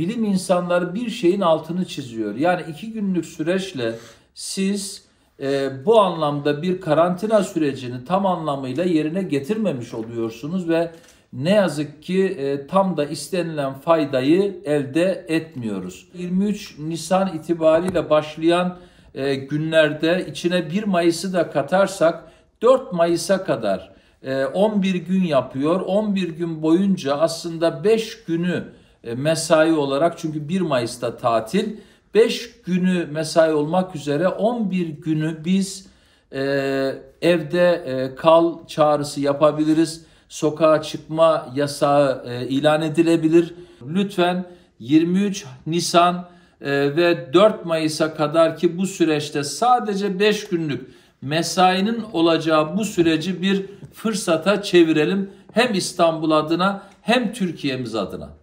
Bilim insanları bir şeyin altını çiziyor. Yani iki günlük süreçle siz e, bu anlamda bir karantina sürecini tam anlamıyla yerine getirmemiş oluyorsunuz ve ne yazık ki e, tam da istenilen faydayı elde etmiyoruz. 23 Nisan itibariyle başlayan e, günlerde içine 1 Mayıs'ı da katarsak 4 Mayıs'a kadar e, 11 gün yapıyor. 11 gün boyunca aslında 5 günü e, mesai olarak çünkü 1 Mayıs'ta tatil 5 günü mesai olmak üzere 11 günü biz e, evde e, kal çağrısı yapabiliriz. Sokağa çıkma yasağı e, ilan edilebilir. Lütfen 23 Nisan e, ve 4 Mayıs'a kadar ki bu süreçte sadece 5 günlük mesainin olacağı bu süreci bir fırsata çevirelim. Hem İstanbul adına hem Türkiye'miz adına.